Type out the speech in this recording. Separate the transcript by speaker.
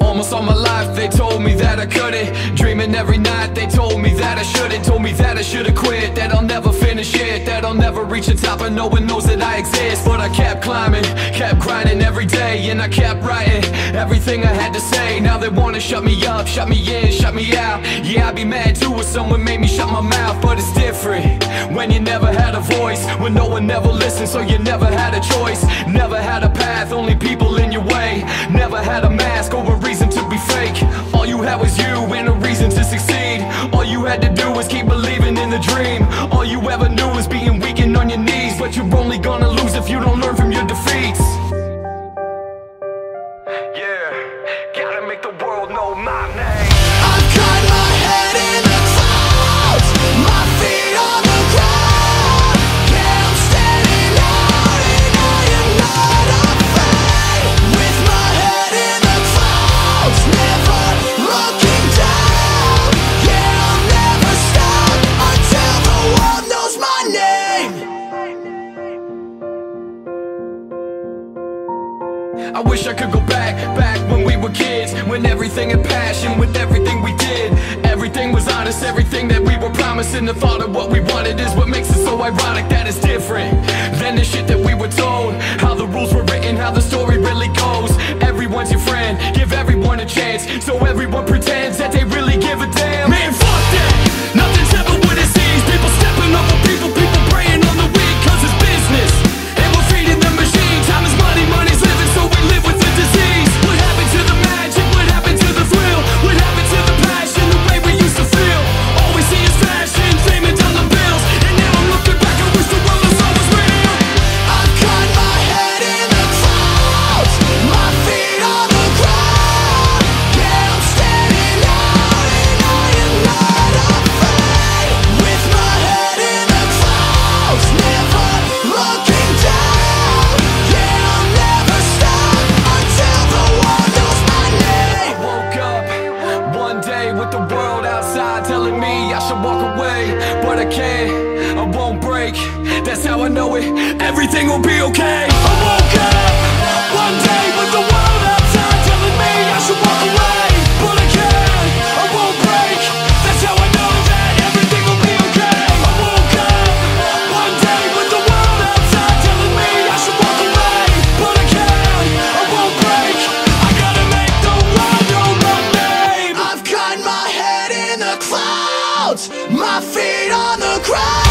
Speaker 1: Almost all my life they told me that I couldn't. Dreaming every night they told me that I shouldn't. Told me that I should've quit, that I'll never finish it. That I'll never reach the top and no one knows that I exist. But I kept climbing, kept grinding every day And I kept writing everything I had to say. Now they wanna shut me up, shut me in, shut me out. Yeah I'd be mad too if someone made me shut my mouth But it's different when you never had a voice When no one ever listened so you never had a choice. Never had a path, only people in your way. Never had a mask or a reason to be fake. All you had was you and a reason to succeed. All you had to do was keep believing in the dream. All you ever knew was being weak and on your knees But you're only gonna lose if you don't learn from your defeats
Speaker 2: I
Speaker 1: wish I could go back, back when we were kids When everything had passion with everything we did. Everything was honest, everything that we were promising The thought of what we wanted is what makes it so ironic that it's different Than the shit that we were told. How the rules were written, how the story really goes. Everyone's your friend, give everyone a chance So everyone pretends telling me I should walk away, but I can't, I won't break. That's how I know it. Everything will be okay. my feet on the ground.